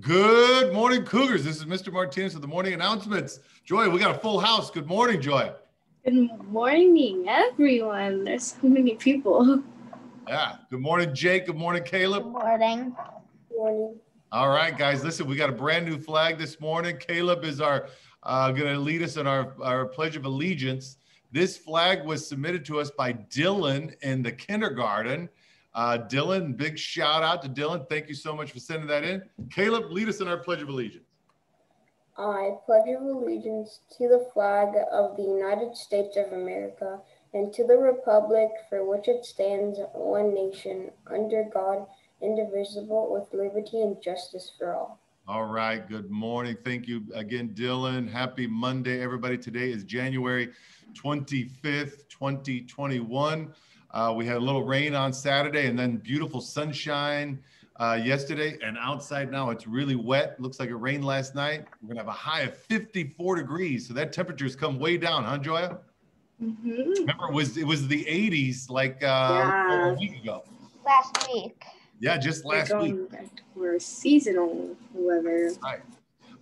Good morning, Cougars. This is Mr. Martinez with the morning announcements. Joy, we got a full house. Good morning, Joy. Good morning, everyone. There's so many people. Yeah. Good morning, Jake. Good morning, Kaleb. Good morning. Morning. All right, guys. Listen, we got a brand new flag this morning. Kaleb is our uh, going to lead us in our, our Pledge of Allegiance. This flag was submitted to us by Dylan in the kindergarten. Uh, Dylan, big shout out to Dylan. Thank you so much for sending that in. Kaleb, lead us in our Pledge of Allegiance. I pledge allegiance to the flag of the United States of America and to the republic for which it stands, one nation, under God, indivisible, with liberty and justice for all. All right. Good morning. Thank you again, Dylan. Happy Monday, everybody. Today is January 25th, 2021. Uh, we had a little rain on Saturday and then beautiful sunshine uh, yesterday. And outside now it's really wet. Looks like it rained last night. We're going to have a high of 54 degrees. So that temperature's come way down, huh, Joya? Mm-hmm. Remember, it was it was the 80s like uh, Yeah. a week ago. Last week. Yeah, just last week. We're seasonal weather.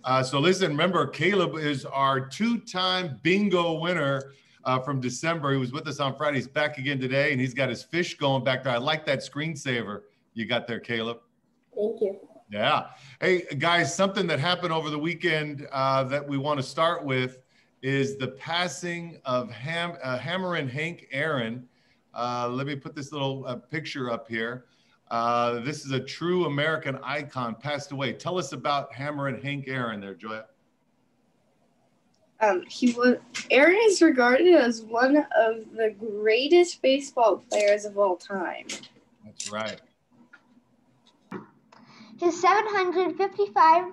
Uh, so listen, remember, Kaleb is our two-time bingo winner uh, from December. He was with us on Friday. He's back again today, and he's got his fish going back there. I like that screensaver you got there, Kaleb. Thank you. Yeah. Hey, guys, something that happened over the weekend uh, that we want to start with is the passing of Ham, uh, Hammerin' Hank Aaron. Uh, let me put this little uh, picture up here. Uh, this is a true American icon, passed away. Tell us about Hammerin' Hank Aaron there, Joya. Um, he was Aaron is regarded as one of the greatest baseball players of all time. That's right. His 755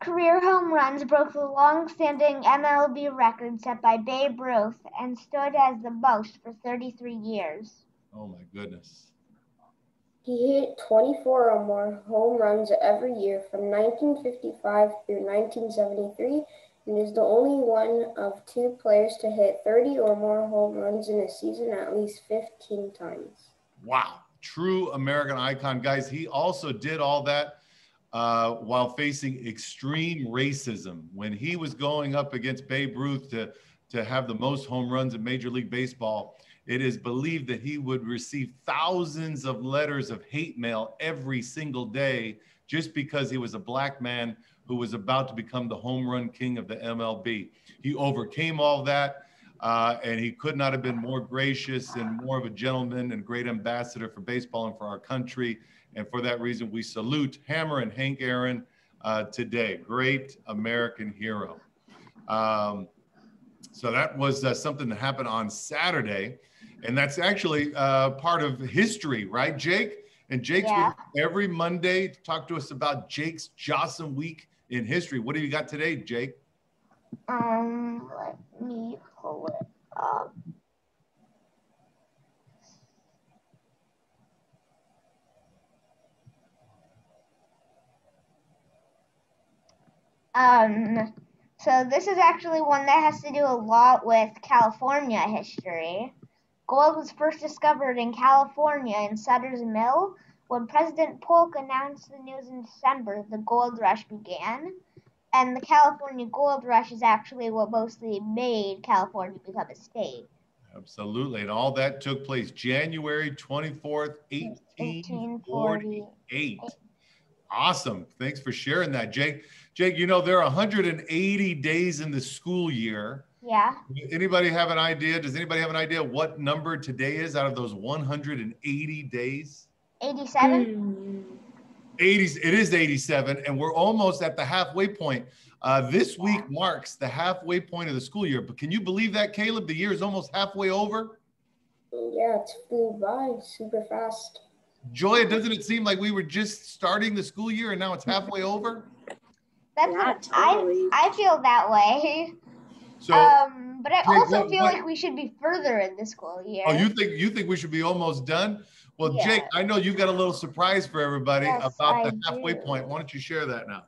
career home runs broke the long-standing MLB record set by Babe Ruth and stood as the most for 33 years. Oh my goodness. He hit 24 or more home runs every year from 1955 through 1973 and is the only one of two players to hit 30 or more home runs in a season at least 15 times. Wow. True American icon. Guys, he also did all that uh, while facing extreme racism. When he was going up against Babe Ruth to, to have the most home runs in Major League Baseball, it is believed that he would receive thousands of letters of hate mail every single day just because he was a black man who was about to become the home run king of the MLB. He overcame all that. Uh, and he could not have been more gracious and more of a gentleman and great ambassador for baseball and for our country. And for that reason, we salute Hammerin' Hank Aaron uh, today. Great American hero. Um, so that was uh, something that happened on Saturday. And that's actually uh, part of history, right, Jake? And Jake's Yeah. every Monday to talk to us about Jake's Jawesome Week in history. What do you got today, Jake? Um, let me pull it up. Um, so this is actually one that has to do a lot with California history. Gold was first discovered in California in Sutter's Mill when President Polk announced the news in December the gold rush began. And the California gold rush is actually what mostly made California become a state. Absolutely. And all that took place January 24th, 1848. Awesome. Thanks for sharing that, Jake. Jake, you know, there are 180 days in the school year. Yeah. Anybody have an idea? Does anybody have an idea what number today is out of those 180 days? 87? Hmm. 80s, it is 87, and we're almost at the halfway point. Uh, this week marks the halfway point of the school year. But can you believe that, Kaleb? The year is almost halfway over. Yeah, it's flew by super fast. Joya, doesn't it seem like we were just starting the school year and now it's halfway over? That's Yeah, what totally. I I feel that way. So, um, but I Jake, also what- feel what- like we should be further in the school year. oh, you think you think we should be almost done? Well, Yeah. Jake, I know you've got a little surprise for everybody Yes, about the I halfway do. point. Why don't you share that now?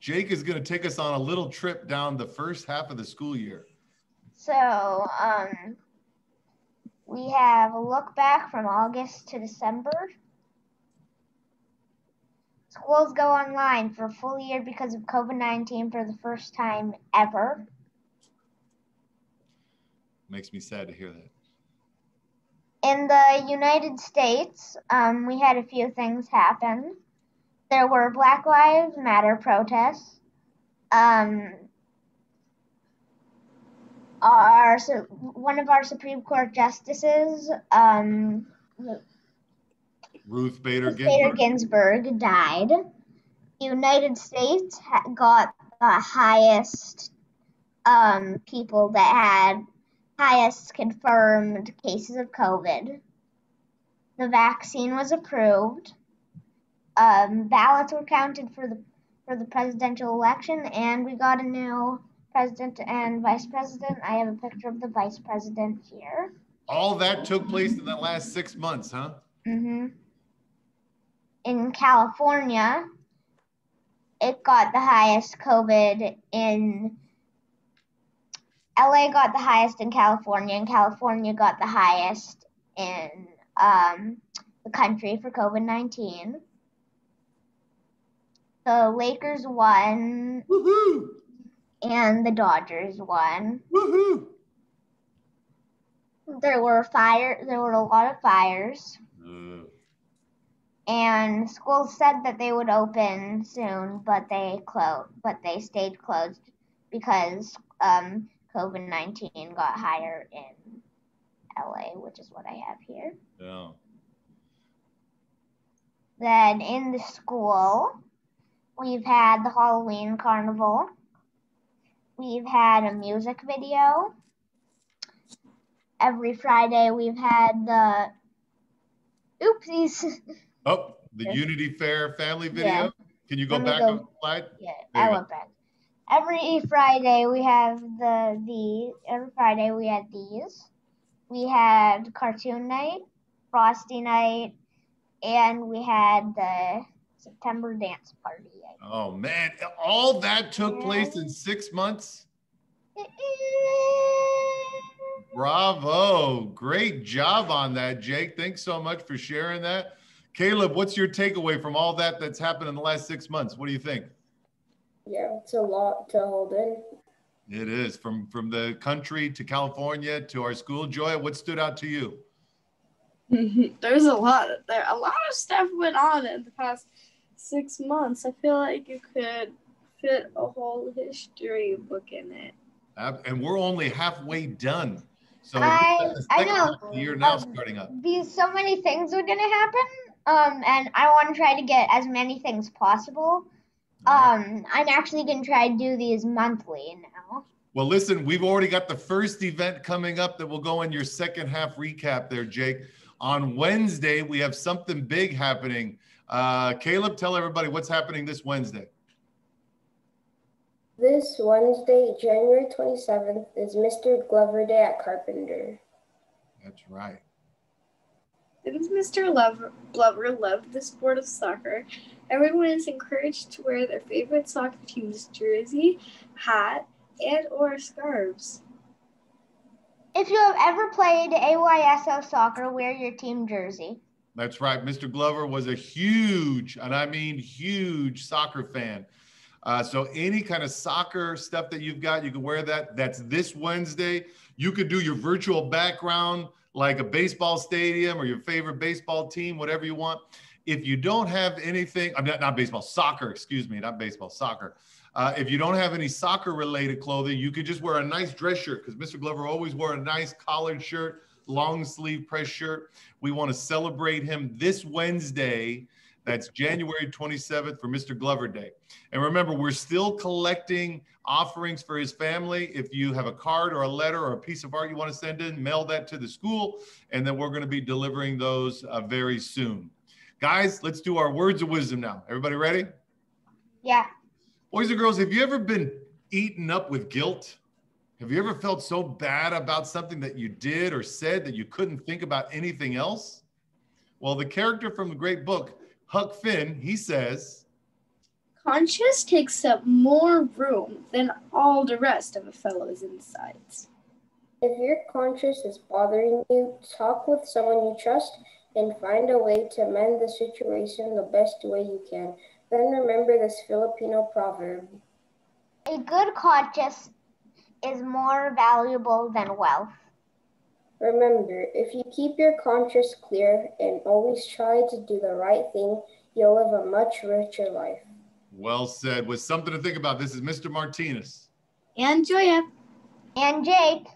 Jake is going to take us on a little trip down the first half of the school year. So, um, we have a look back from August to December. Schools go online for a full year because of COVID 19 for the first time ever. Makes me sad to hear that. In the United States, um, we had a few things happen. There were Black Lives Matter protests. Um, our so one of our Supreme Court justices, um, Ruth Bader Ginsburg. Ginsburg, died. The United States got the highest um, people that had highest confirmed cases of COVID. The vaccine was approved. Um, ballots were counted for the for the presidential election, and we got a new president and vice president. I have a picture of the vice president here. All that took place in the last six months, huh? hmm In California, it got the highest COVID in. LA got the highest in California, and California got the highest in um, the country for COVID 19. The Lakers won, Woohoo! and the Dodgers won. Woohoo! There were fire. There were a lot of fires. Uh, and schools said that they would open soon, but they closed. But they stayed closed because um, COVID nineteen got higher in LA, which is what I have here. yeah. Then in the school, we've had the Halloween carnival. We've had a music video. Every Friday, we've had the oopsies. Oh, the. Unity Fair family video. Yeah. Can you go back go. on the slide? Yeah, There I went back. Every Friday we have the the every Friday we had these. We had cartoon night, frosty night, and we had the September dance party. Oh man, all that took place in six months. Bravo. Great job on that, Jake. Thanks so much for sharing that. Kaleb, what's your takeaway from all that that's happened in the last six months? What do you think? Yeah, it's a lot to hold in. It is from from the country to California to our school. Joy, what stood out to you? There's a lot. There a lot of stuff went on in the past six months. I feel like you could fit a whole history book in it. And we're only halfway done. So I- the I know. half of the year now Um, starting up. These so many things are gonna happen. Um, and I want to try to get as many things possible. Um, I'm actually gonna try to do these monthly now. Well, listen, we've already got the first event coming up that will go in your second half recap there, Jake. On Wednesday, we have something big happening. Uh, Kaleb, tell everybody what's happening this Wednesday. This Wednesday, January 27th, is Mr. Glover Day at Carpenter. That's right. Since Mr. Lover, Glover loved the sport of soccer, everyone is encouraged to wear their favorite soccer team's jersey, hat, and or scarves. If you have ever played AYSO soccer, wear your team jersey. That's right. Mr. Glover was a huge, and I mean huge, soccer fan. Uh, so any kind of soccer stuff that you've got, you can wear that. That's this Wednesday. You could do your virtual background like a baseball stadium or your favorite baseball team, whatever you want. If you don't have anything, I'm not, not baseball, soccer, excuse me, not baseball, soccer. Uh, if you don't have any soccer related clothing, you could just wear a nice dress shirt because Mr. Glover always wore a nice collared shirt, long sleeve press shirt. We want to celebrate him this Wednesday. That's January 27th for Mr. Glover Day. And remember, we're still collecting offerings for his family. If you have a card or a letter or a piece of art you want to send in, mail that to the school. And then we're going to be delivering those uh, very soon. Guys, let's do our words of wisdom now. Everybody ready? Yeah. Boys and girls, have you ever been eaten up with guilt? Have you ever felt so bad about something that you did or said that you couldn't think about anything else? Well, the character from the great book, Huck Finn, he says, Conscience takes up more room than all the rest of a fellow's insides. If your conscience is bothering you, talk with someone you trust and find a way to mend the situation the best way you can. Then remember this Filipino proverb A good conscience is more valuable than wealth. Remember, if you keep your conscience clear and always try to do the right thing, you'll live a much richer life. Well said. With something to think about. This is Mr. Martinez. And Joya. And Jake,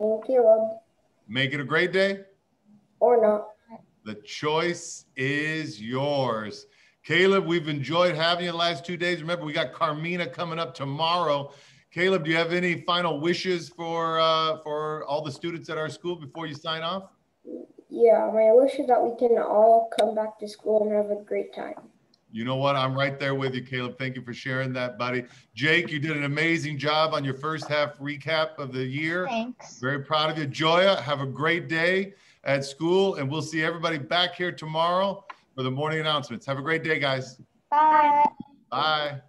And Kaleb, Make it a great day. or not. The choice is yours. Kaleb, we've enjoyed having you the last two days. Remember, we got Carmina coming up tomorrow. Kaleb, do you have any final wishes for uh, for all the students at our school before you sign off? Yeah, my wish is that we can all come back to school and have a great time. You know what? I'm right there with you, Kaleb. Thank you for sharing that, buddy. Jake, you did an amazing job on your first half recap of the year. thanks. Very proud of you. Joya, have a great day at school, and we'll see everybody back here tomorrow for the morning announcements. Have a great day, guys. Bye. Bye.